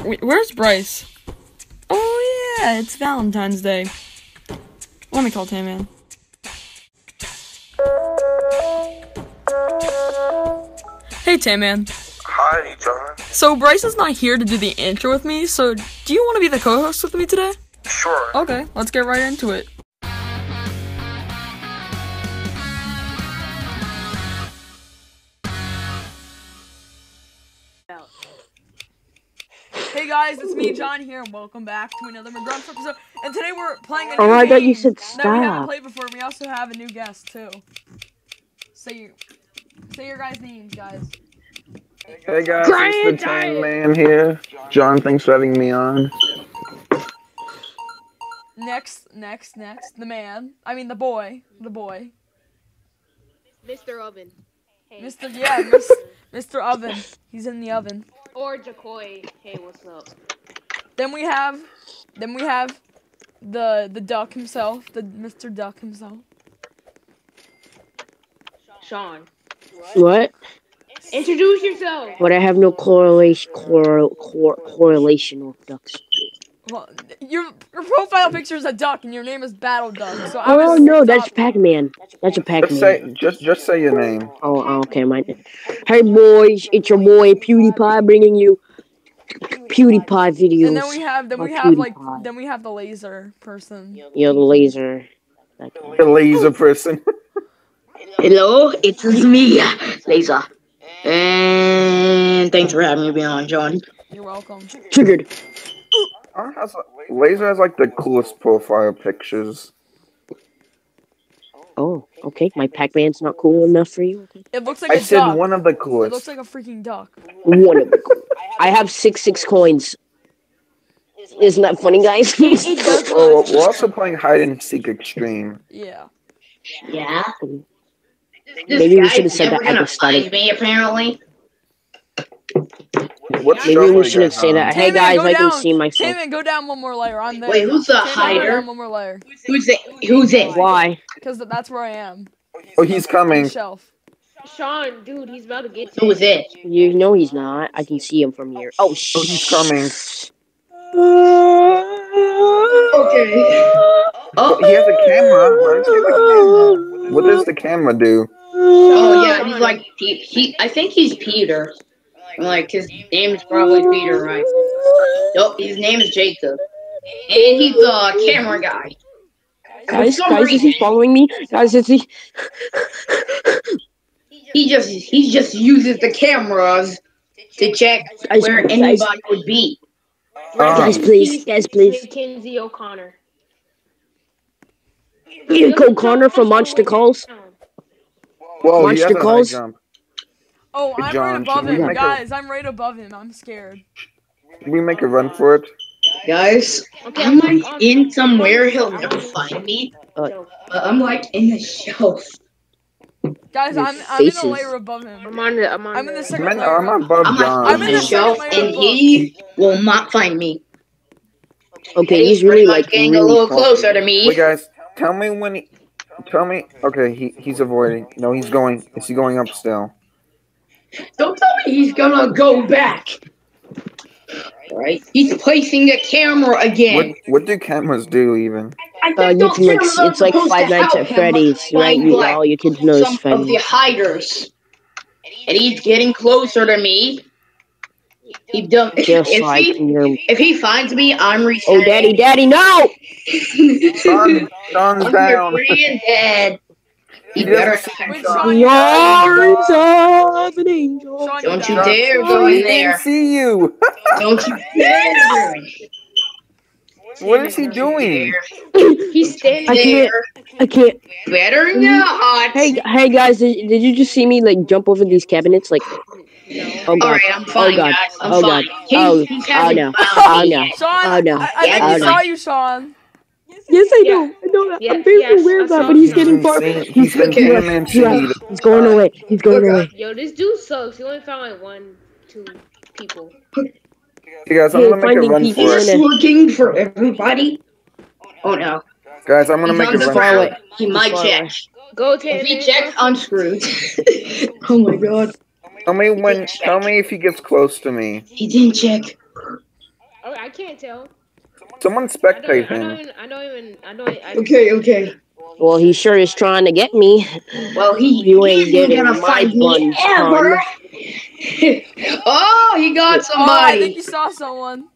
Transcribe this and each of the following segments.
Wait, Where's Bryce? Oh yeah, it's Valentine's Day. Let me call Tanman. Hey Tanman. Hi, John. So Bryce is not here to do the intro with me, so do you want to be the co-host with me today? Sure. Okay, let's get right into it. Guys, it's me, John here, and welcome back to another McGrump's episode. And today we're playing a Oh, new I thought you game said that we haven't played before. We also have a new guest too. Say your, say your guys' names, guys. Hey guys, Great it's the day. Tanman here. John, thanks for having me on. Next, next, next, the man. I mean the boy, the boy, Mr. Oven. Hey. Mr. Yeah, Mis- Mr. Oven. He's in the oven. Or Jakoi. Hey, what's up? Then we have, then we have, the the duck himself, the Mr. Duck himself. Shawn. What? Introduce yourself. But I have no correlation cor- cor- correlation with ducks. Well, your your profile picture is a duck, and your name is Battle Duck. So I Oh was no, that's Pac-Man. That's a Pac-Man. Just say, just, just say your name. Oh, oh, okay, my. Hey boys, it's your boy PewDiePie bringing you PewDiePie videos. And then we have, then we Or have like, then we have the laser person. Yo, the laser. The laser person. Hello, it's me, Lazor. And thanks for having me on, John. You're welcome. Triggered. Huh? Has- Lazor has like the coolest profile pictures. Oh, okay. My Pac-Man's not cool enough for you. It looks like I a said duck. one of the coolest. It looks like a freaking duck. One of them. I have six six coins. Isn't that funny, guys? Oh, we're also playing hide and seek extreme. Yeah. Yeah. Maybe we should have said that at the start. Me, apparently. What Maybe we shouldn't say on? that. Hey guys, go I can down. see myself. Tanman, go down one more layer. I'm there. Wait, who's the Tanman, Go hider? down one more layer. Who's it? Who's it? Why? Because that's where I am. Oh, he's coming. Shelf. Shawn, dude, he's about to get to Who's it? You know he's not. I can see him from here. Oh, Oh, shit. he's coming. Okay. Oh, Oh, he has a camera. Why does he have a camera? What does the camera do? oh yeah, he's like he, he. I think he's Peter. Like his name is probably Peter, right? Nope, his name is Jacob, and he's a camera guy. Guys, For some guys, is he following me? Guys, is he? he just he just uses the cameras to check Guys, where guys, anybody would be. Um, guys, please, guys, please. Mackenzie O'Connor. Ian O'Connor from Monster Calls. Whoa, he has Monster a high calls? Jump. Oh, I'm right above him, guys. I'm right above him. I'm scared. Can we make a run for it? Guys, Okay, I'm I'm like in somewhere he'll never find me. Uh, But I'm like in the shelf. Guys, I'm I'm in a layer above him. I'm on the. I'm on I'm in the the. second Man, layer. I'm above I'm John. I'm in in the the shelf, and above. he will not find me. Okay, he's pretty really like getting really a little far. closer to me. Wait, guys, tell me when he. Tell me. Okay, he he's avoiding. No, he's going. Is he going up still? Don't tell me he's gonna go back. Right? He's placing a camera again. what what do cameras do even? I Uh, you those can like it's like supposed Five to Nights help at Freddy's, right? You all you kids know is some of the hiders. And he's getting closer to me. He don't, if, Just if like he your if he finds me, I'm resetting. oh, daddy, daddy, no! Shawn, Shawn's I'm down. free dead. He You better doesn't see Wait, Shawn. Shawn, The arms of an angel. Shawn, Don't you down. dare Oh, go in there. didn't see you. Don't you dare. What is he doing? He's standing I can't- there. I can't. Better not. Hey, hey guys, did, did you just see me like jump over these cabinets? Like, oh god, Alright, I'm oh, fine, oh god, guys. I'm oh fine. god, He- oh, he oh hasn't no, oh no. Shawn, Oh, no. I, I think Yeah, oh, I I saw you, Shawn. Yes, I Yeah. know. I know that. Yeah, I'm very yes, aware of that, but he's you. getting far. been, he's been Okay. human and Yeah, he's going away. He's going away. Yo, this dude sucks. He only found like one, two people. Hey guys, I'm Hey, gonna make a run for it. He's looking for everybody. Oh no. Guys, I'm gonna He's make on a the run for it. He might check. Go to If he checks, I'm screwed. oh my god. Tell me when. Tell me if he gets close to me. He didn't check. Oh, I can't tell. Someone I don't, spectate I don't him. even. I don't even. I don't. I, Okay, okay. Well, he sure is trying to get me. Well, he You ain't he getting gonna my find me buns, ever. oh, he got somebody. Oh, I think he saw someone.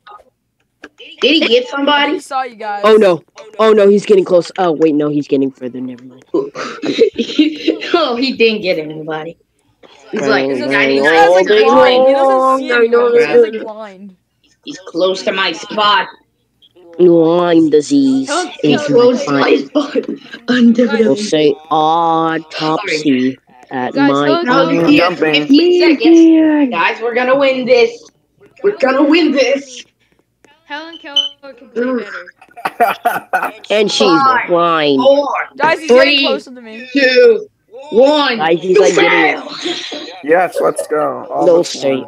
Did he get somebody? he saw you guys. Oh no. Oh no, he's getting close. Oh wait, no, he's getting further. Never mind. oh, he didn't get anybody. He's like This is- ninety this nine. guy's like blind. He doesn't long, see I know This this is- like blind. He's close to my spot. Lyme disease He's is close to my my spot. We'll say autopsy at Guys, my hold Now, on. I'm we have jumping. 15 seconds. Guys, we're gonna win this. We're gonna win this. Helen Keller can play better. and she's Five. blind. Four, Guys, he's Three. getting closer to me. two, one. Guys, he's like getting yes, let's go. Oh, All They'll but say one.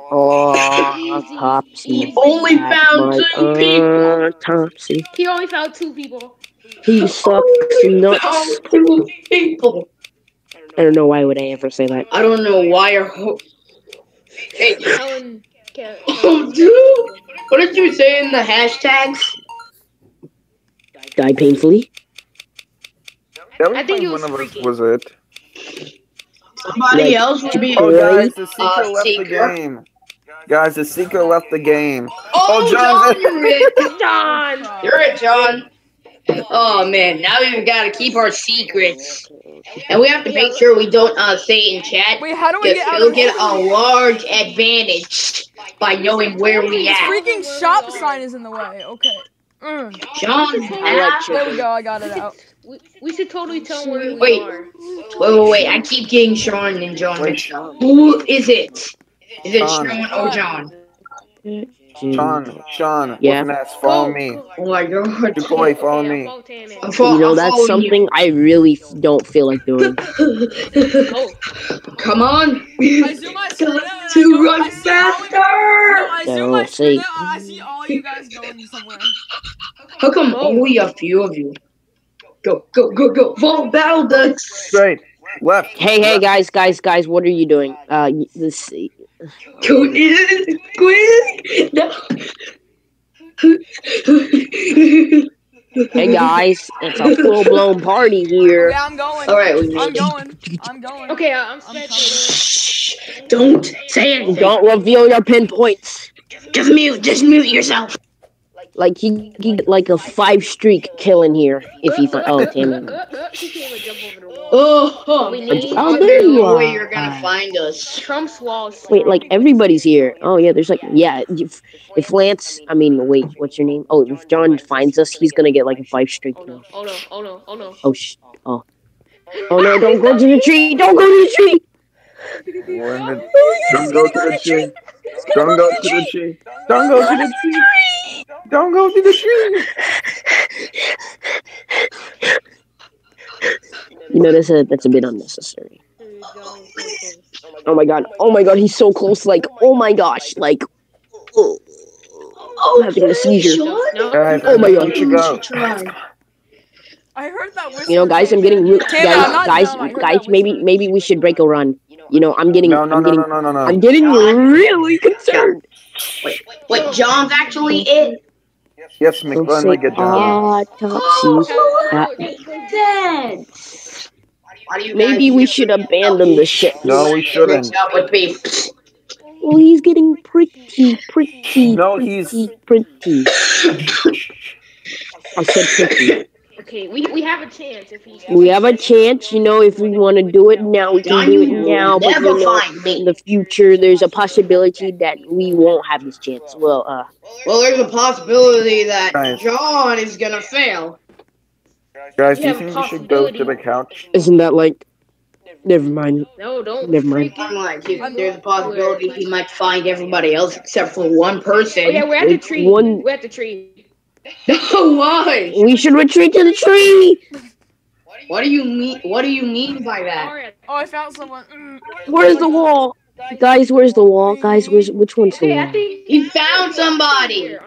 autopsy. Only found my two uh, people. Autopsy. He only found two people. He sucks nuts. Found two people. I don't know why would I ever say that. I don't know why your ho- Hey, Helen. Keller. oh, dude. What did you say in the hashtags? Die painfully. That was I think like it was one of us was it. Somebody Like- else would be. Oh, guys, the Uh, Seeker left the game. Guys, the Seeker left the game. Oh, Oh, John, John. you're it. John, you're it, John. Oh man, now we've got to keep our secrets, and we have to make sure we don't uh, say it in chat. Wait, how do we Because get out we'll get a large advantage by knowing where we This at. freaking shop sign is in the way. Okay. Mm. John, I There we go. I got it out. We, we should totally tell him where we Wait. are. wait, wait, wait! I keep getting Shawn and John mixed up. Who is it? Is it Shawn. Shawn or John? Shawn, Shawn, Yeah. yeah. Ness, follow Go, me. go. Oh my god! Good boy, follow me. I'll vote him in. I'm fo- You know, that's something I really don't feel like doing. you. Come on! I zoom my screen out and I to run I see all of you- No, faster! I zoom we'll my see. I see all you guys going somewhere. How come only a few of you? Go, go, go, go! Vote battle ducks! Straight, left. Hey, hey, left. guys, guys, guys, what are you doing? Uh, y- this. Go in, quick! No. Hey, guys, it's a full blown party here. Yeah, I'm going. All right, we I'm going. I'm going. Okay, uh, I'm I'm. Shh! Don't say anything. Don't reveal your pinpoints. Just mute. Just mute yourself. Like he, he get like a five streak killing here if he. Fi- oh, damn it. Uh, uh, can't jump over the wall. Oh, huh. We need Oh, There's there you no are. way you're gonna find us. Trump's walls. Wait, like everybody's here. Oh yeah, there's like yeah. If, if Lance, I mean, wait, what's your name? Oh, if John finds us, he's gonna get like a five streak Oh no! Oh no! Oh no! Oh no! Oh sh. Oh. Oh no! Don't go to the tree! Don't go to the tree! We're Don't go to the tree. Don't go to the tree. Don't go to the tree. Don't go to the tree. You know that's a that's a bit unnecessary. Oh my god! Oh my god! He's so close! Like oh my gosh! Like oh, oh I'm having a seizure. Oh my God. think go. I heard that. You know, guys, I'm getting real. Taylor, I'm not Guys, guys, guys. Maybe maybe we should break a run. You know, I'm getting. No, no, I'm no, getting. no, no, no, no. I'm getting really concerned. Wait, John's actually it. Yes, Don't McGlenn, say we get down. autopsy. Uh, Dead. Why do you Maybe we should abandon the ship. No, we shouldn't. Reach out with. Well, he's getting pretty, pretty, No, pretty, he's- pretty. I said pretty. Okay, we we have a chance if he. We have a chance, you know, if we want to do it now, we can do it now. But never you know, in the future, there's a possibility that we won't have this chance. Well, uh, Well, there's a possibility that John is gonna fail. Guys, do you think we should go to the couch? isn't that like? Never mind. No, don't. Never mind. I'm like, he- there's a possibility he might find everybody else except for one person. Oh yeah, we're at the tree. one- We're at the tree. No, why? We should retreat to the tree. What do you mean? What do you mean by that? Oh, I found someone. Mm. Where's the wall, guys? Where's the wall, guys? Where's which one's the wall? He found somebody, and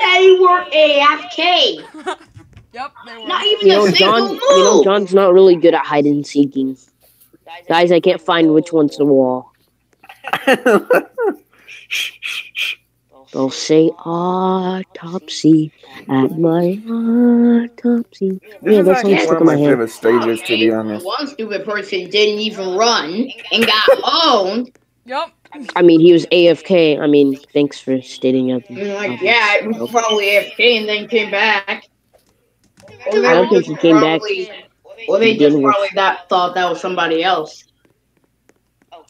they were AFK. Yep, they were. Not even You know, a single John. move. You know, John's not really good at hide and seeking. Guys, I can't find which one's the wall. They'll say autopsy at my autopsy. This Yeah, is that song's actually stuck one of in my my head. favorite stages, to be honest. One stupid person didn't even run and got owned. Yup. I mean, he was AFK. I mean, thanks for stating it. And like, yeah, it was probably AFK and then came back. Or they I don't think he came back. probably- Or they just probably that thought that was somebody else.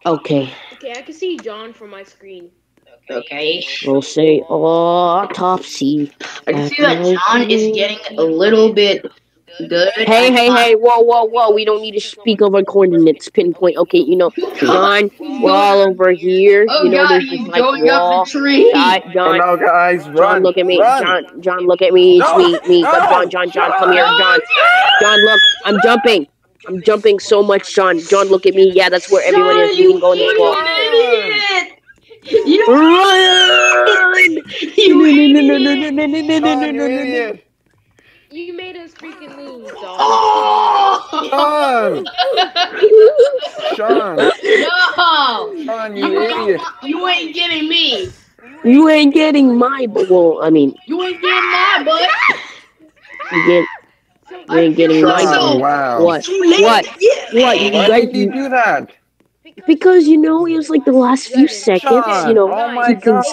Okay, Okay, I can see John from my screen. Okay. we'll say autopsy. I can see that John is getting a little bit good. Hey, hey, hey, whoa, whoa, whoa. We don't need to speak over coordinates, pinpoint. Okay, you know, John, we're all over here. Oh You know, god, there's he's this like going wall. up the tree. John, Oh John, no, guys, run! John, look at me. Run. John, John, look at me. It's No, me, me. no, John, John, John, come here, John. John, look, I'm jumping. I'm jumping so much, John. John, look at me. Yeah, that's where everyone is. We can go in this wall. Idiot! You Run! you idiot! You made us freaking lose, dog. Oh! Shawn! Shawn! no! Shawn, you idiot! You ain't getting me. You ain't getting my. Well, I mean, You ain't getting my butt. you get. You ain't getting my. Shawn, So- wow. What? Too What? to What? You Why did you do that? Because you know it was like the last few seconds. You know, oh my he god.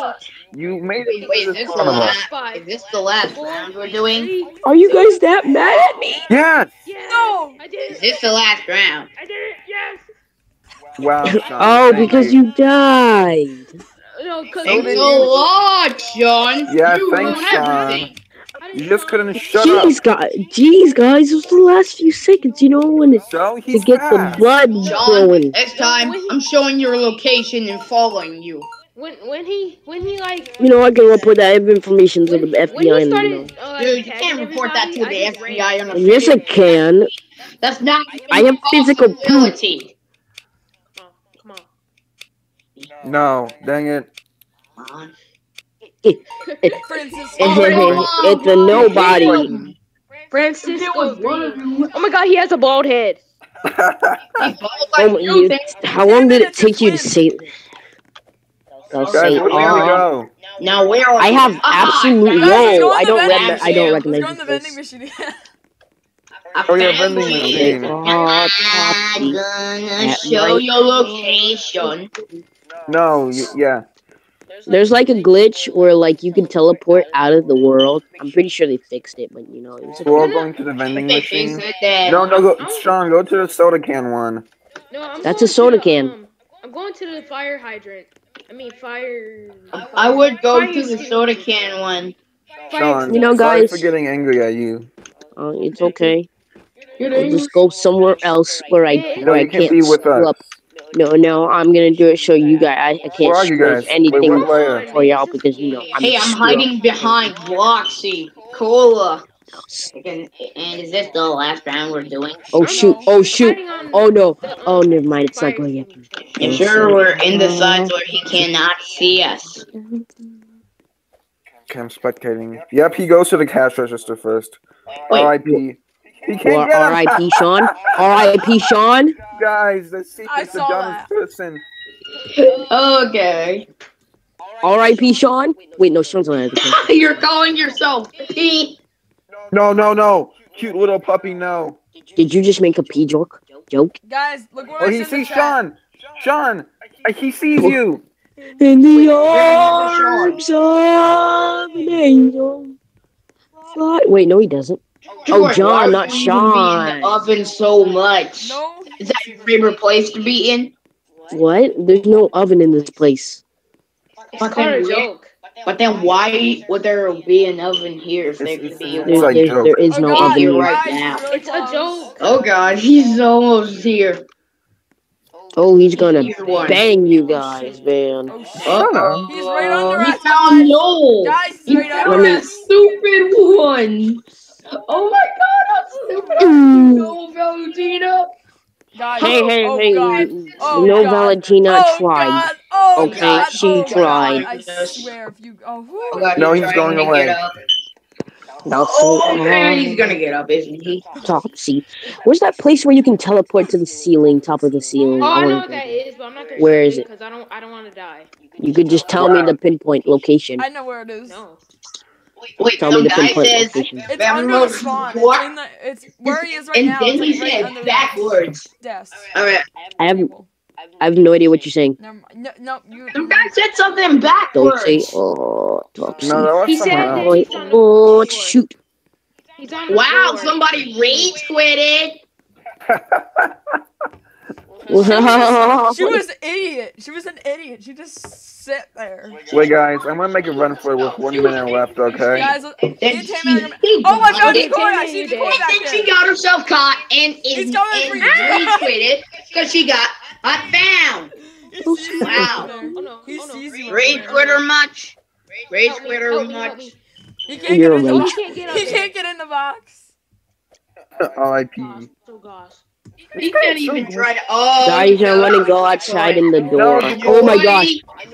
You made it Wait, to is this this the last? Is this the last round we're doing? Are you guys that mad at me? Yes! Yes! No! I did Is this the last round? I did it! Yes! Wow, Shawn. Oh, because you died. No, because So Thanks did a you. lot, John. Yeah, you thanks, John. Everything. You just couldn't shut up. Jeez, guys. Jeez, guys. It was the last few seconds. You know when it, So to he's get the blood John, flowing. next time I'm showing your location and following you. when when he when he like You know, I can report that information to when, the FBI. he And, you know. started, uh, Dude, you can't report that to everybody, the I just FBI ran. on a Yes, I can. That's not. I have physical proof. possibility. Oh, come on. No, dang it. Come on. Francis. it's a nobody. Francisco Oh my god, he has a bald head. He's bald Oh, like my- you you- how long did it take you to say? I'll Guys, say, where do we uh, go? Now where are I have absolute Guys, let's no. on I don't vending recognize. I don't machine. Let's recognize go on the this vending place. machine. Oh, yeah, vending machine. I'm gonna show your location. No, y- yeah. There's like a glitch where like you can teleport out of the world. I'm pretty sure they fixed it, but you know, it was We're all going to the vending They machine. it. No, no, go, Shawn, go to the soda can one. No, I'm That's a soda to, can. Um, I'm going to the fire hydrant. I mean fire. I would go fire to the soda can one. Shawn, You know, sorry guys- for getting angry at you. uh, it's okay. I'll just go somewhere else where I No, where I you can't can't be with screw us. up. No, no, I'm gonna do it. So you guys, I, I can't Where are you guys? anything Wait, what layer? for y'all because you know I'm Hey, I'm hiding behind Bloxy. Cola. And, and is this the last round we're doing? Oh shoot! Oh shoot! Oh no! um, Oh, never mind. It's not going yet. I'm sure we're in the sides where he cannot see us. Okay, I'm spectating. Yep, he goes to the cash register first. Wait. R.I.P. He Or can't get him. R.I.P. Shawn. R.I.p. Shawn. Guys, the I secret's the saw dumbest person. Okay. R.I.P. Shawn. Wait, no, Shawn's not at the. You're calling yourself Pete. No, no, no. Cute little puppy, no. Did you just make a P joke? Joke? Guys, look what Oh, I he sent in the sees chat. Shawn. Shawn, uh, he sees you. In the arms of an angel. Fly. Wait, no, he doesn't. Oh, John, not do you even be in Shawn. the oven so much. No. Is that your favorite place to be in? What? There's no oven in this place. It's But called a then, joke. but then why would there be an oven here if there It's- could be it's- a There, like there, joke. there is Oh, no God, oven here. right guys, now. It's a joke. Oh god, he's almost here. Oh, he's gonna Here's one. bang you guys, man. Oh. Uh-oh. He's right under He us. found Noel. Guys, he's He right found under me- us. stupid one. Oh my god, how stupid Ooh. Mm. Noel Valentina. Guys, Hey, hey, oh, hey! God. you- Oh, no, God. Valentina oh, tried. God. Oh, Okay, God. she oh, tried. God. I swear, if you. Oh. Oh god, No, he's he's going to away. get up. Bouncy. Oh, man, he's gonna get up, isn't he? Topsy. Where's that place where you can teleport to the ceiling, top of the ceiling? Oh, I know wanna what go that there. is, but I'm not gonna Where show is you it? because I don't. I don't want to die. You could just tell me the pinpoint location. I know where it is. No. Wait, Tell me the guy pinpoint says location. It's That under the remote spawn. It's, what? in the, it's where he is right and now. then It's he like right said the backwards. desk. Alright, I have I have no idea what you're saying. Never mind. No, no, you. some guy said something backwards. Don't say oh Topsy. No, that He said Oh, he's on the oh shoot. He's on the Wow, floor. somebody rage quitted. She was an idiot. She was an idiot. She just sit there. Wait, guys, I'm gonna make a run for it with one minute left, okay? Guys, And then she, Tammy are Oh, I found and Jakoi! I see And Jakoi then back she got herself caught and is He's and for you. rage quitted because she got got found. He sees you Wow. over. Oh no! He oh, no. sees you over Rage there. much. Rage Help me, quitter help me, help much. He can't You're get in the box. He can't get up He there. can't get in the box. R.I.P. Gosh, so gosh. He can't even try to. Oh, Guys, I no. want to go outside in the door. No, Oh my gosh,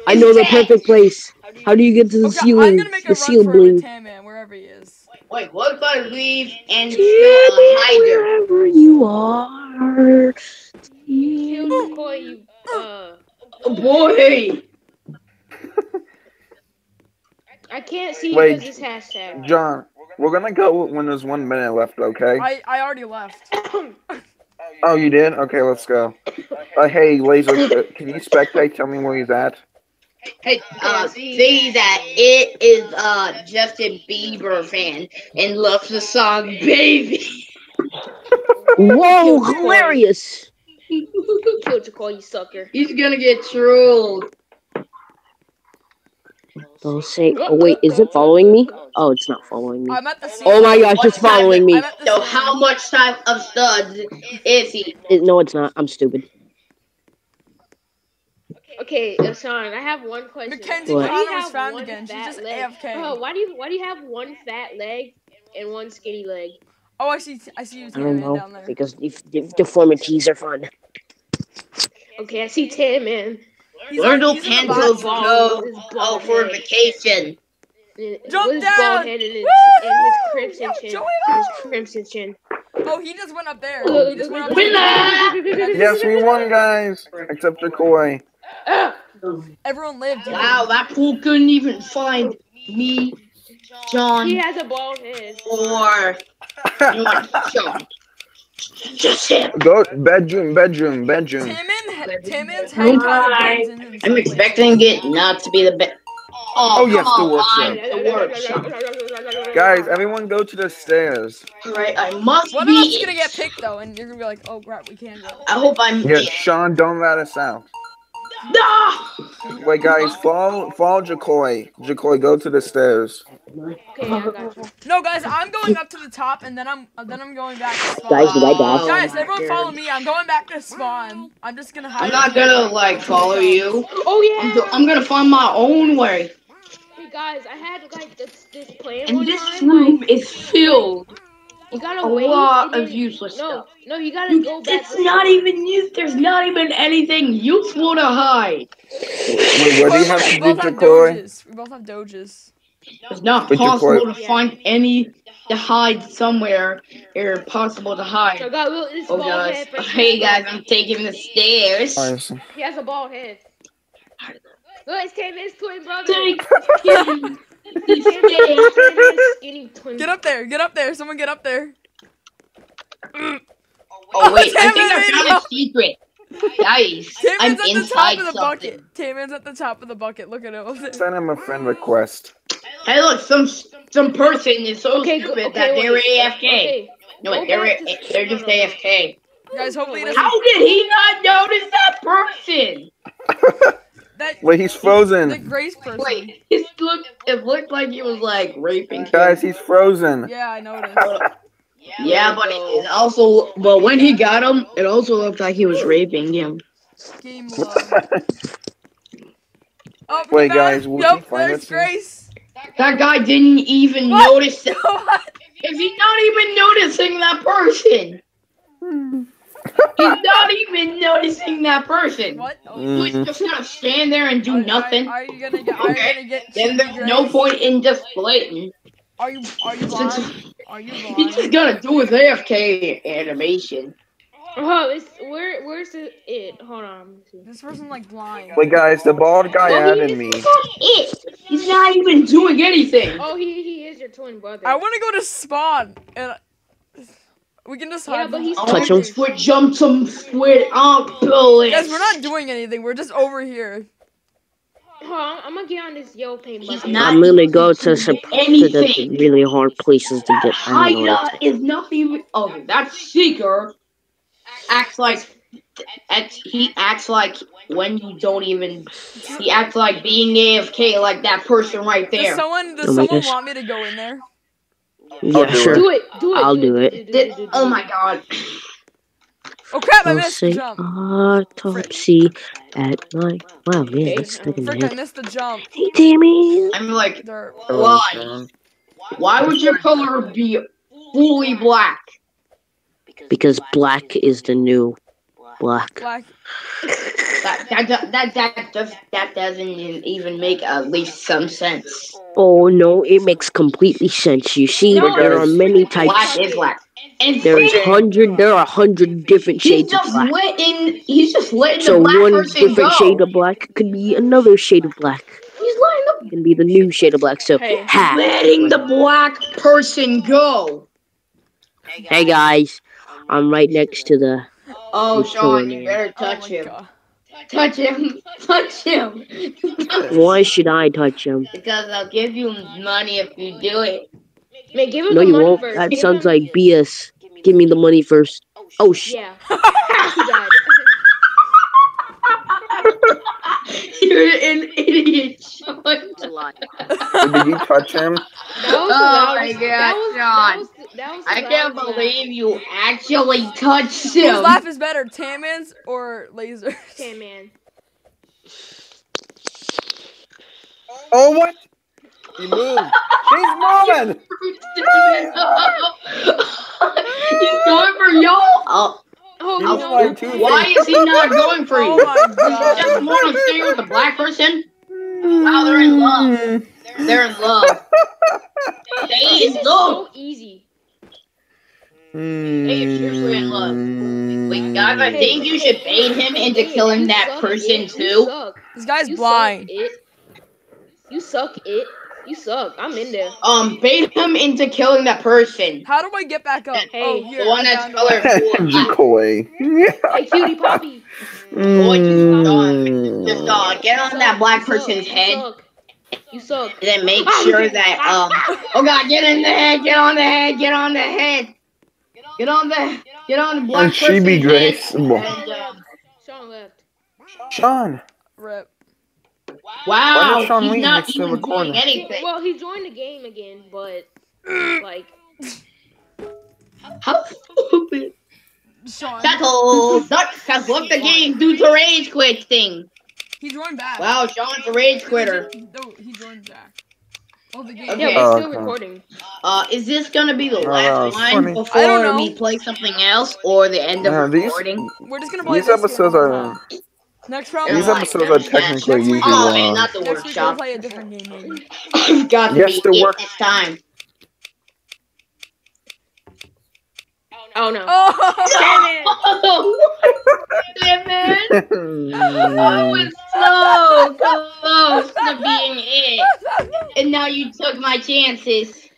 I know the perfect place. How do you get to the Okay, I'm ceiling? gonna make a The run seal for it bling. with Tanman, wherever he is. Wait, what if I leave and still a? Wherever you are. Kill Jakoi, you. Uh. Oh boy. I can't see Wait. because this hashtag. John, we're gonna go when there's one minute left, okay? I, I already left. Oh, you did? Okay, let's go. Uh, hey, Lazor, uh, can you spectate? Tell me where he's at. Hey, uh, see that it is uh Justin Bieber fan and loves the song "Baby." Whoa, hilarious. Kill Jakoi, you sucker. He's gonna get trolled. Don't say. Oh wait, is it following me? Oh, it's not following me. I'm at the. Oh my gosh, it's following me. I'm at the So how much time of studs is he? It- no, it's not. I'm stupid. Okay, Shawn, I have one question. Mackenzie What? Why do you Connor was have found again. She's just leg? AFK. Oh, why do you why do you have one fat leg and one skinny leg? Oh, I see. I see you, I don't know down there. because def- def- deformities are fun. Okay, I see Tan Man. He's Where like- do he's in the pencils box. go? With his Oh, bald for head. vacation. Jump down! and his, Woo! and his crimson chin. Joey, his crimson chin. Oh, he just went up there. Look, He just went up there. Winner! Yes, we won, guys. Except Jakoi. Everyone lived. Wow, that fool couldn't even find me, John, He has a bald head. or you know what, Shawn. Just him. Go bedroom, bedroom, bedroom. Tim and Tim and's head kind of blends in in I'm expecting it not to be the best. Oh, oh, yes, the come workshop. the workshop. Guys, everyone go to the stairs. Right, I must One of be. us is gonna get picked though, and you're gonna be like, "Oh crap, we can't go." I hope I'm. Yeah, Shawn, don't let us out. No! Wait, guys, follow, follow Jakoi. Jakoi, go to the stairs. Okay, I got. No, guys, I'm going up to the top, and then I'm then I'm going back to spawn. Guys, did I die? Oh Guys, everyone God. follow me. I'm going back to spawn. I'm just gonna hide. I'm not gonna like follow you. Oh I'm, yeah. go- I'm gonna find my own way. Hey guys, I had like this this plan And one this time. room is filled. You gotta a wait. lot of then- useless no, stuff. No, you gotta You- go back. it's not even used. There's not even anything useful to hide. Wait, what do you have to we do, both have Jakoi? doges. We both have doges. It's not But possible to find any to hide somewhere. Or possible to So hide. God, look, this Oh bald guys, head. hey guys, I'm taking the stairs. He has a bald head. Look, it's Tim his twin brother. Take Tim his skinny twin. Get up there. Get up there. Someone get up there. Oh wait, I think I found a secret. Guys, Tanman's I'm at the top inside of the something. bucket. Tanman's at the top of the bucket. Look at him. Send him a friend request. Hey, look, some some person is so Okay, stupid okay, that they're wait, AFK. Okay. No, wait, they're back they're just AFK. Guys, hopefully How did he not notice that person? That Wait, he's the frozen. Grace person. Wait, it looked it looked like he was like raping. Guys, he's frozen. Yeah, I noticed. Yeah, but it also, but when he got him, it also looked like he was raping him. Game love. Oh, Wait, guys, will Nope, we find there's it? Grace. That guy didn't even What? notice. That. What? Is he not even noticing that person? Hmm. He's not even noticing that person. What? Mm. Oh, He's just gonna stand there and do are- nothing. Are, are you gonna get? Are you Okay. gonna get? Then there's no Grace? point in just flirting. Are you are you blind? Are you He's just gonna do his AFK animation. Oh, it's where? Where's the, it? Hold on. let me see. This person like blind. Wait, guys, the bald guy he added is- me. That's it. He's not even doing anything. Oh, he he is your twin brother. I want to go to spawn and we can just Yeah, hide. but he's I Touch want him. to switch jump some squid on bullets. Guys, we're not doing anything. We're just over here. Hold on, I'm gonna get on this yellow paint He's button. not I'm gonna go to doing some to the anything. really hard places to get. I don't know. Hida is nothing. even. Okay, that seeker acts like. Acts, he acts like when you don't even. He acts like being AFK, like that person right Does there. someone does Oh someone gosh. want me to go in there? Yeah, I'll do sure. Do it. Do it. I'll do it. Did- oh my god. Oh crap! I missed the jump. autopsy at night. Wow, man, Okay, that's stuck in my Frick! I missed the jump. Hey, Tammy. I'm like, why? Oh, why would your color be fully black? Because black is the new black. Black. That that that that that, does, that doesn't even make at least some sense. Oh no, it makes completely sense. You see, No, there are many types. Black is black. And There is hundred. There are a hundred different shades of just black. letting he's just letting So the black one different go. shade of black could be another shade of black. he's letting Can be the new shade of black. So, Hey. the ha. letting the black person go. Hey guys, I'm right next to the. Oh, Shawn, you me. better Oh touch my him. God. Touch him. Touch him. Why should I touch him? because I'll give you money if you do it. Man, give him No, the you money won't. first. That Give sounds like BS. Give me the money first. Oh, oh sh. Yeah. He died. You're an idiot, Shawn. Did you touch him? That was the Oh my God, that was, Shawn. that was, that was I can't believe you actually touched Whose him. laugh is better, Tammin's or Lazor? laugh. Okay, man. Oh, what? He moved. He's moving. He's going for y'all. Oh. Oh, Oh, He no. was like why is he not going for Oh you? my Does he just want to stay with the black person? Wow, they're in love. They're in love. They in is love. so easy. They are seriously in love. Wait, guys, I think you should bait him into killing that person too. This guy's You blind. Suck it. You suck it. You suck. I'm in there. Um, bait him into killing that person. How do I get back up? Hey, oh, the here. The one that's found it. colorful. Jakoi. Hey, cutie poppy. Boy, just, uh, Mm. just uh, get on that black person's you head. You suck. And then make sure that um oh god get in the head get on the head get on the head get on the get on the black And she be person's Grace. head. Well, And, um, Shawn left. Shawn. Rip. Why wow Shawn he's leave? not He's still even recording. doing anything Well, he joined the game again, but like, how stupid Shawn. settle not has left the game due to rage quitting He joined back. wow Shawn's a rage quitter No, he joined back. Oh, the game. Okay. yeah, we're Oh, still recording. uh is this gonna be the Oh, last that's one funny. I don't before we play something else or the end of Yeah, these recording We're just gonna play these this game episodes are time. Next round. these we'll- episodes are technically Next usually oh man long. not the Next week we'll workshop play a different game maybe. I've got to Yes, be the it work- this time Oh no. Oh! Damn it! damn it. Oh, I was so close to being it, and now you took my chances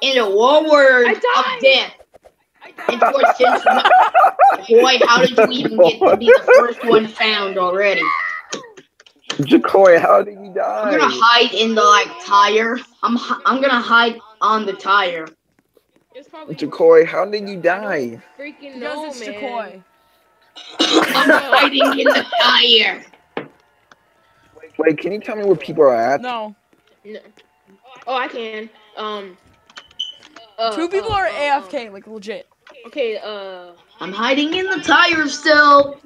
in a war word I of death. And fortune's Boy, how did you even get to be the first one found already? Jakoi, how did you die? I'm gonna hide in the like tire. I'm I'm gonna hide on the tire. It's Jakoi, how did you die? freaking no, it's man. Jakoi. I'm hiding in the tire. Wait, can you tell me where people are at? No. No. Oh, I can. Um. uh, Two people uh, are uh, uh, AFK, like legit. Okay. Uh. I'm hiding in the tire still.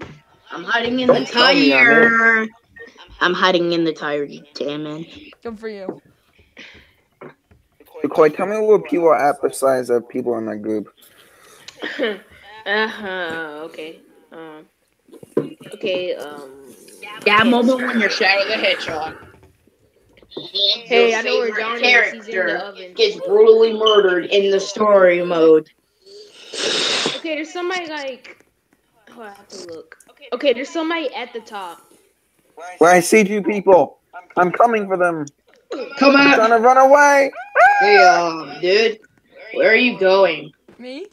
I'm hiding in the Don't tell me I'm tire. I'm hiding in the tire, you damn it. Good for you. Jakoi, tell me where people are at besides the people in that group. uh huh. Okay. Um. Okay. Um. That moment when you're shouting the headshot. Hey, I know where favorite John is. He's in the character oven. gets brutally murdered in the story mode. Okay, there's somebody like. Oh, I have to look. Okay, there's somebody at the top. Where I see you people. I'm coming for them. Come I'm on. trying to run away. Hey, um, dude, where are you going? Me?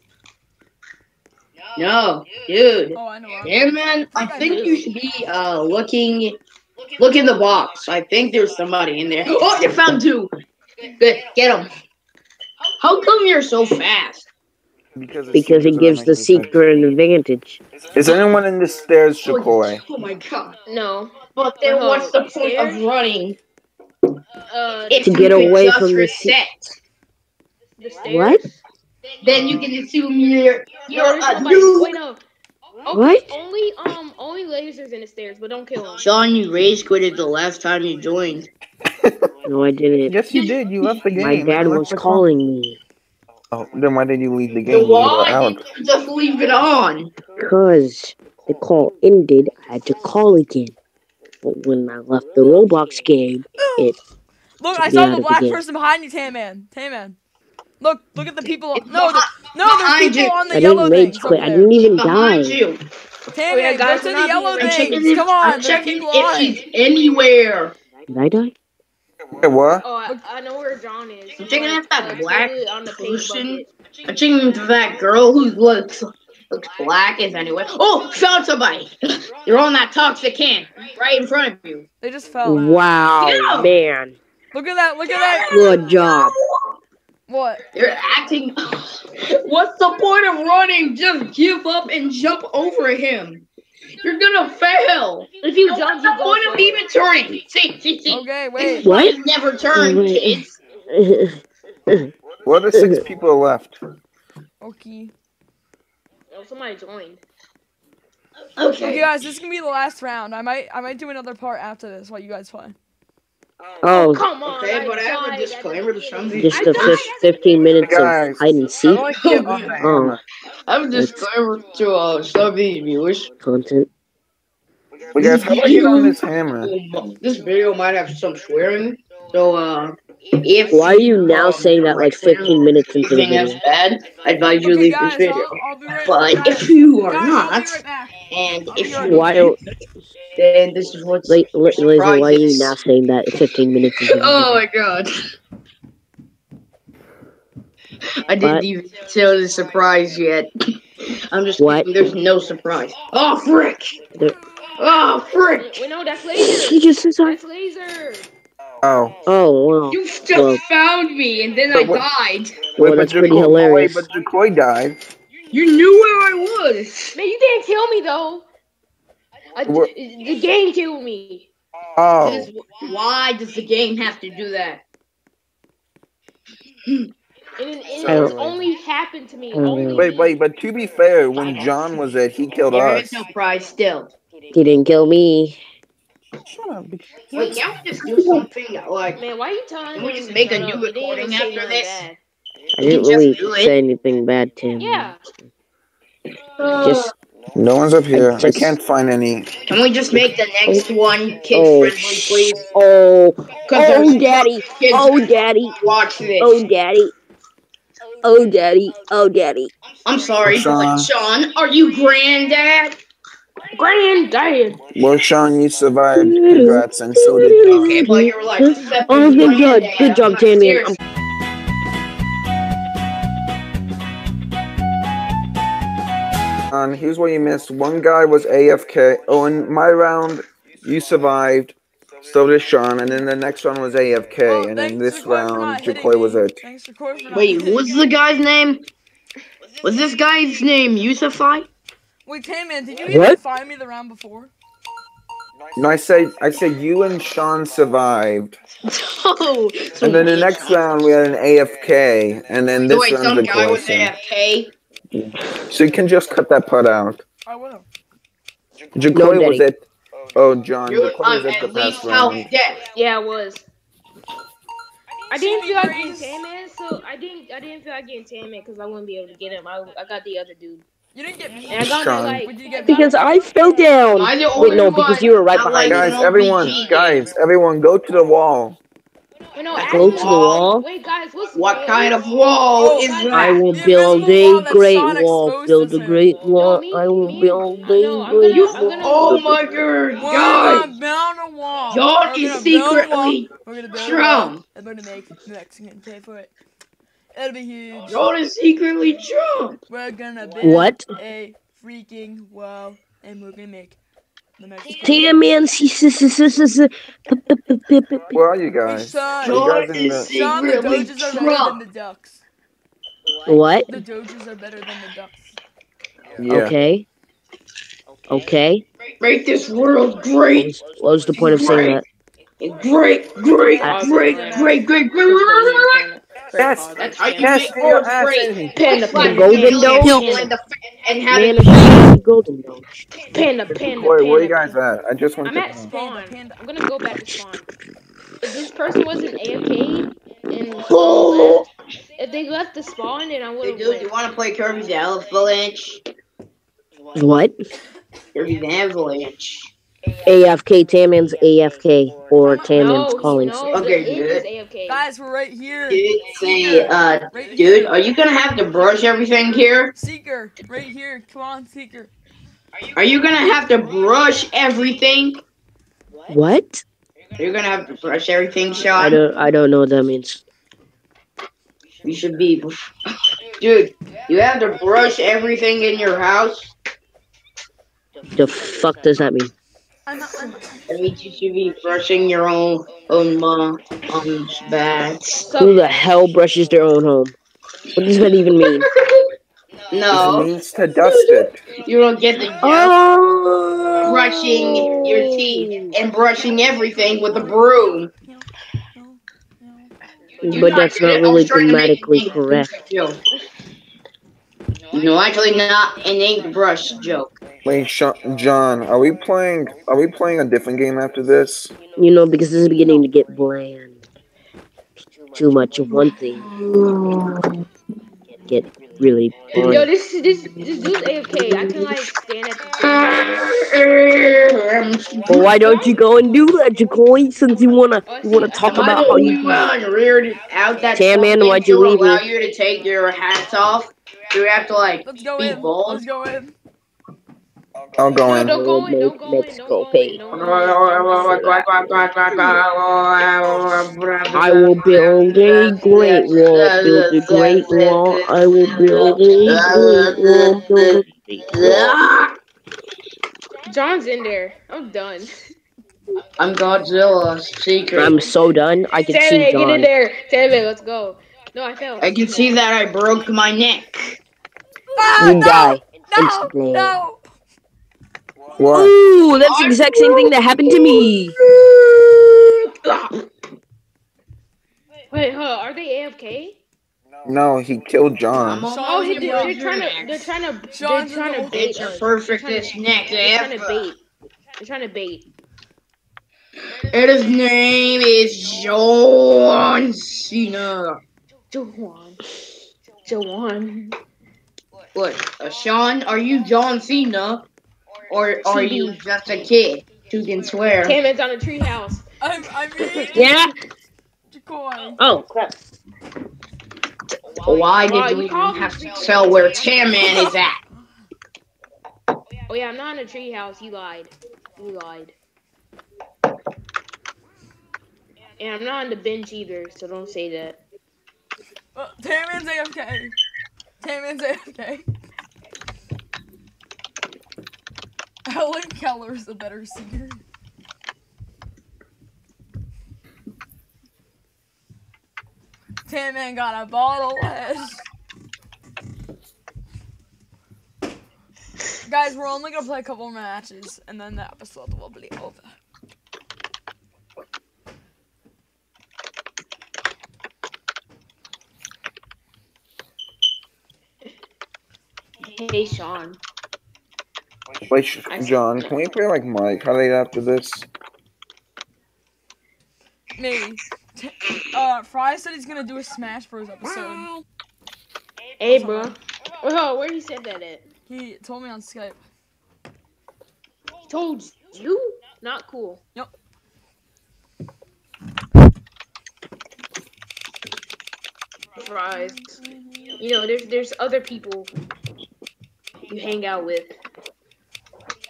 No, dude. Oh, I know. Yeah, man, I think you should be uh looking. Look in the box. I think there's somebody in there. Oh, you found two. Good, get them. How come you're so fast? Because, Because it gives the seeker an advantage. Is anyone in the stairs, Oh, Jakoi? oh my god! No. But then, what's the point Stairs? of running Uh, To get away from the reset? the. What? Then you can assume you're you're a somebody. noob. Wait, no. Okay, What? Only um, only lasers in the stairs, but don't kill him. Shawn, you rage quitted the last time you joined. No, I didn't. Yes, you did. You left the game. My dad was what's calling me. Wrong. Oh, then why did you leave the game? Then You were why did you just leave it on? Because the call ended, I had to call again. But when I left the Roblox game, it Look, I saw the of the black person behind you, Tan Man. Tan Man. Look, look at the people. It's No, the, no, there's people you. on the I yellow didn't rage things quit. I didn't even Behind die. you. Tan Oh, yeah, Man, guys, go to the yellow being things. Come on, I'm checking if on. she's anywhere. Did I die? Wait, what? Oh, I, I know where John is. I'm checking Like, if that black totally on the pink person- I'm checking if that girl who looks looks black is anywhere. Oh, found somebody. You're on that toxic can right in front of you. They just fell. Wow, man. Look at that. Look at that. Good job. What? You're acting. What's the point of running? Just give up and jump over him. You're gonna fail. If you What's jump, the you go point of forward. even turning? See, see, see. Okay, wait. What? you never turn, Wait. kids. What are six people left? Okay. Oh, somebody joined. Okay, Okay. guys, this is gonna be the last round. I might, I might do another part after this while you guys play. Oh, Come on. Okay, but I have a died at the disclaimer to beginning. some just I the died fif- 15 minutes of hide and seek Oh, I have a disclaimer to uh, some of these viewers. content. But guys, how do I get on this hammer? This video might have some swearing, so uh, if Why are you now um, saying that like 15 minutes into the think that's video? bad, I advise you Okay, leave guys, this video. I'll, I'll right But if you are guys, not, right back. And if right you Why are, then this is what's la- la- Lazor, why are you surprises. now saying that 15 minutes into the Oh my god. I didn't What? even tell the surprise yet. I'm just What? kidding, there's no surprise. Oh frick! There- Oh frick! We know that's Lazor. He just said sorry. That's Lazor. Oh. Oh, wow. You just Well- found me and then I what- died. Well, but that's pretty Jakoi- hilarious. Wait, but Jakoi died. You knew where I was. Man, you didn't kill me though. Uh, I, the game killed me. Oh. This is- why does the game have to do that? And, it- and I it only happened to me. Mm-hmm. Only. Wait, wait, but to be fair, when John was it, he killed There us. is no prize still. He didn't kill me. Shut up. Wait, can't we just do something like Man, why are you telling Can we just make a new up? You didn't recording after nothing this? bad. I didn't really say anything bad to him. Yeah. Just, No one's up here. I just- can't find any. Can we just make the next oh. one kid oh, friendly, please? oh, oh, daddy, kids oh, daddy, watch this. oh, daddy, oh, daddy, oh, daddy. I'm sorry, Shawn. but Shawn, are you granddad? Granddad. Well, Shawn, you survived. Congrats, and so did John. Okay, but you're like Oh, good job, granddad. good job, I'm Tammy. serious. I'm John, here's what you missed. One guy was AFK. Oh, in my round, you survived. So did Shawn, and then the next one was AFK, Oh, and then this round, not Jakoi was me. it. Thanks, Jakoi, for not Wait, hitting what's the guy's name? Was this guy's name Yusufai? Wait, Tan Man, did you even What? find me the round before? No, I said, I said you and Shawn survived, Oh, so, and then the next round we had an AFK, and then so this wait, some round's a guy was question. AFK. So you can just cut that part out. I will. Jakoi No, was Daddy. it. Oh, John, You're Jakoi was at the at least past half round. dead. Yeah, it was. I didn't feel like getting Breeze. So I didn't. I didn't feel like getting Tanman because I wouldn't be able to get him. I, I got the other dude, You didn't get me. and I got Shawn. like. Would you get because I fell down. I the Wait, only no, because you were right behind likes me. Guys, everyone, guys, everyone, go to the wall. Wait, no, Go to the wall. Wait, guys, what's What wait, kind of wall Oh, is guys, that? I will build a great wall. Build a great wall. I will build a know, great gonna- I'm Oh wall. my god, We're guys! gonna build a wall. John is gonna build a wall. secretly We're gonna build a Trump. and we're gonna make the Mexican pay for it. It'll be huge. John is secretly Trump. We're gonna build What? a freaking wall, and we're gonna make p- Where are you guys? Shawn, You guys in the- Shawn, the Doges are better than the Ducks. What? The Doges are better than the Ducks. Yeah. Okay. Okay. Make this world great. What was the point of saying that? Great, great, Uh, great, great, great, great. Yes, That's how you yes, make for your great. in. Panda, Like Golden Dome? and the- And have Man, it it's golden dome. panda, panda, Wait, where are you guys at? I just went I'm to. at um, spawn. I'm gonna go back to spawn. If this person wasn't AFK and left, if they left the spawn, then I would Hey, dude, you want to play Kirby's Avalanche? What? Kirby's Avalanche. AFK, Tanman's AFK, or Tanman's no, calling. no. Okay, the good. AFK. Guys, we're right here. Dude, say, uh, Right dude, here. are you gonna have to brush everything here? Seeker, right here. Come on, Seeker. Are you gonna have to brush everything? What? You're you gonna have to brush everything, Shawn. I don't. I don't know what that means. You should be, dude. You have to brush everything in your house. The fuck does that mean? I'm not. I'm, That means you should be brushing your own own mom on bats. Who the hell brushes their own home? What does that even mean? no. It means to dust it. you don't get the joke. Oh, Brushing your teeth and brushing everything with a broom. You're But that's not really was trying to make grammatically a correct. Joke. No, actually not an ink brush joke. Wait, Shawn, John, are we playing? Are we playing a different game after this? You know, because this is beginning to get bland. Too much of one thing. Get really yo, boring. this this this dude's AFK. I can like stand at the. Well, why don't you go and do that, Jakoi? Since you wanna, you wanna talk Am I about the how only you. one reared out that Tanman, why'd you to leave me? allow you to take your hats off? Do we have to like Let's go be in. bold? Let's go in. I'm going. No, in. don't go in. Don't go in. Don't go in. I will build a great wall. Build a great wall. I will build a great wall. Build a great wall. John's in there. I'm done. I'm Godzilla secret. I'm so done. I can see Sammy, get in John. there. Sammy, let's go. No, I failed. I can see that I broke my neck. Ah, You no, die. No, instantly. no. What? Ooh, that's the exact same thing that happened to me. Wait, huh? Are they AFK? No, he killed John. Oh, he, give they, me they're trying to. They're trying to. they're trying to bait. The perfectest neck They're trying to ever. bait. They're trying to bait. And his name is John Cena. Jawan. Jawan. What? Uh, Shawn, are you John Cena? Or are you just a kid who can swear? Tanman's on a treehouse. I'm, I mean, Yeah. Jakoi. Oh crap. Why Wow, did we even have to tell where Tanman is at? Oh yeah, I'm not in a treehouse. He lied. He lied. And I'm not on the bench either, so don't say that. Uh, Tanman's AFK. Tanman's AFK. Helen Keller's a better singer. Tamman got a bottle head. Guys, we're only gonna play a couple matches and then the episode will be over. Hey Shawn. Wait, Sh- John, can we play like Mike? How late after this? Maybe. Uh, Fry said he's gonna do a Smash Bros episode. Hey bro. Oh, where he said that at? He told me on Skype. He told you? Not cool. Yep. Fries. You know, there's there's other people you hang out with.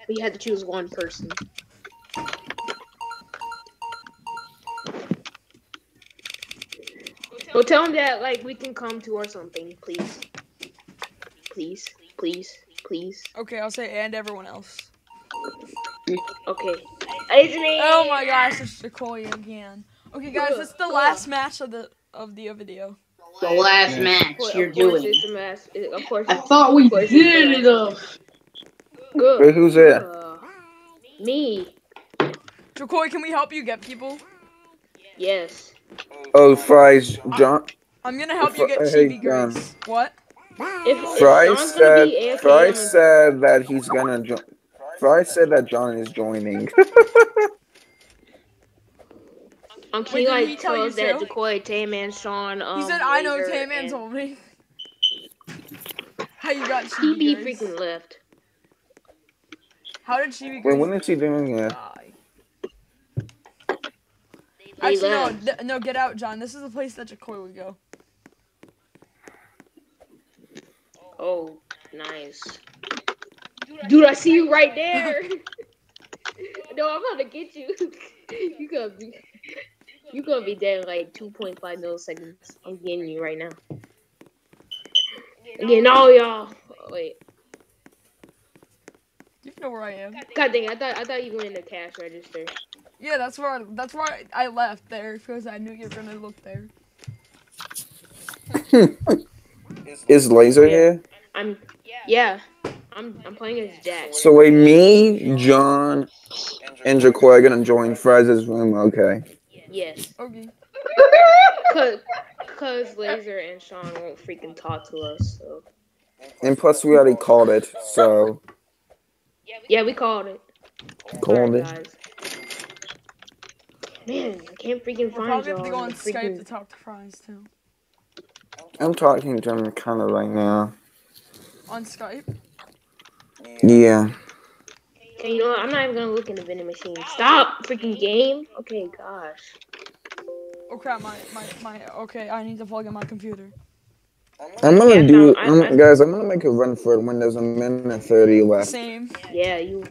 But you had to choose one person. Well, tell him that like we can come to or something, please. Please, please, please. Okay, I'll say and everyone else. Okay. Oh my gosh, it's Sequoia again. Okay, guys, it's the last match of the of the video. The last Yeah. match Of you're course doing. it's a mess. It- Of course. I thought we of course did it's it a though. mess. Good. Wait, who's there? Uh, me. Sequoia, can we help you get people? Yes. Oh, fries. John. I'm gonna help you get Hey, Chibi John. What? If, if Fry John's said. be AFK, Fry said that he's gonna join. Fry said that John is joining. Um, can Wait, you did he like tell tell you that too? Decoy, Tanman, Shawn, um, He said, "I know." Lazor, Tanman and told me. How you got Chibi TB Grace? freaking left. How did Chibi Wait, Grace when is he doing it? die? They Actually, no, left. th- no, get out, John. This is the place that Jakoi would go. Oh, nice. Dude, I see you right there. no, I'm about to get you. you gonna be, you gonna be dead in like 2.5 milliseconds. I'm getting you right now. I'm getting all y'all. Oh, wait, You know where I am. God dang! I thought I thought you were in the cash register. Yeah, that's where I, that's where I, I left there because I knew you were gonna look there. Is Lazor Yeah. here? I'm, yeah, I'm I'm playing as Jack. So wait, me, John, and Jakoi are gonna join Fries' room. Okay. Yes, Okay. cause cause Lazor and Shawn won't freaking talk to us. So And plus, we already called it. So yeah, we called it. called it. guys. Man, I can't freaking We'll find probably y'all. have to go on the Skype to talk to Fries too. I'm talking to him kind of right now. On Skype. Yeah. Okay, you know what? I'm not even gonna look in the vending machine. Stop, freaking game. Okay, gosh. Oh crap! My my my. Okay, I need to plug in my computer. I'm gonna Yeah, do, no, I- I'm, I- guys. I'm gonna make a run for it when there's a minute thirty left. Same. Yeah, you.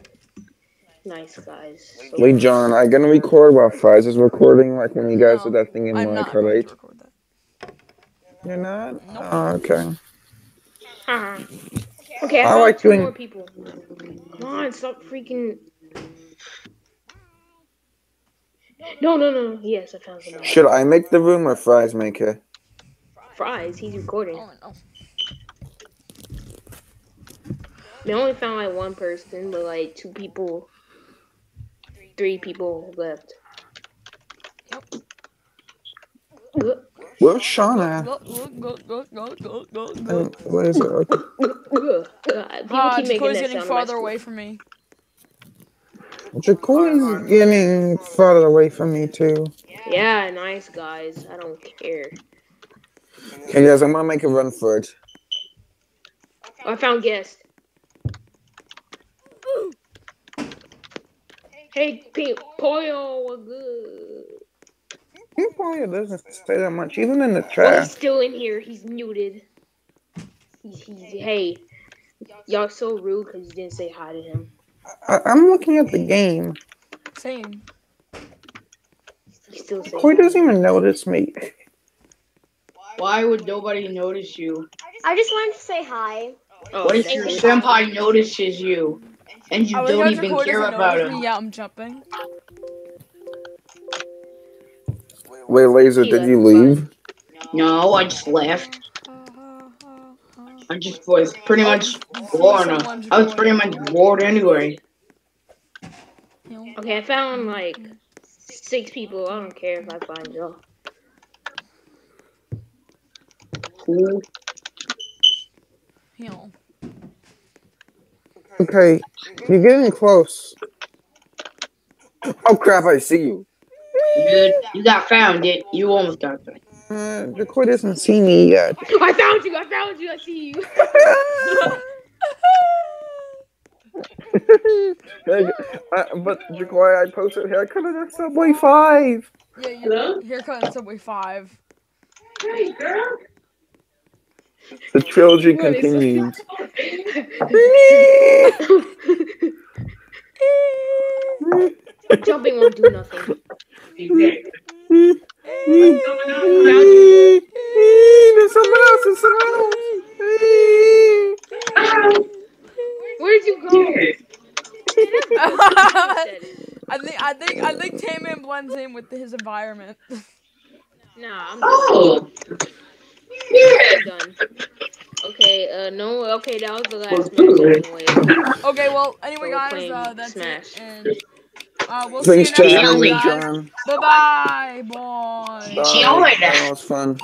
Nice guys. So- Wait, John, I gonna record while Fries is recording, like when you guys No, did that thing in I'm like not right? to record that. You're not. Nope. Oh, okay. Haha. Okay, I, I found like two doing- more people. Come on, stop freaking. No, no, no. Yes, I found somebody. Should I make the room or Fries make it? Fries, he's recording. Oh no. They only found like one person, but like two people, three people left. Ugh, Where's Shawn at? Go go go go go go go Um. Where is it? Okay. ugh, ugh. Ah, keep Jakoi's getting sound in my farther away from me. Jakoi's getting farther away from me too. Yeah, nice guys. I don't care. Okay, guys, I'm gonna make a run for it. Oh, I found guest. Hey, Pink Poyo, what good? He probably doesn't say that much, even in the Well, he's still in here. He's muted. He's, he's hey, y'all so rude because you didn't say hi to him. I, I'm looking at the game. Same. He still say. Jakoi doesn't even notice me. Why would nobody notice you? I just wanted to say hi. Oh, What if your it. senpai notices you and you oh, don't even care about him? me. Yeah, I'm jumping. Wait, Lazor, did you leave? No, I just left. I just was pretty much bored. I was pretty much bored anyway. Okay, I found like six people. I don't care if I find y'all. Cool. Okay, you're getting close. Oh crap, I see you. Dude, you got found it. You almost got found. Uh, Jakoi doesn't see me yet. I found you. I found you. I see you. Hey, uh, but Jakoi, I posted haircut at Subway 5. Yeah, you haircut in Subway 5. The trilogy What is- continues. Jumping won't do nothing. There's someone else. There's someone else. Where did you go? I think I think I think Tanman blends in with his environment. Nah, I'm. Oh. I'm done. Okay, uh, no, okay, that was the last match anyway. Okay, well, anyway, So guys, uh, that's Smash. it, and uh, we'll see you Thanks, next John. time, guys. Bye bye, boy. Bye. She That was fun.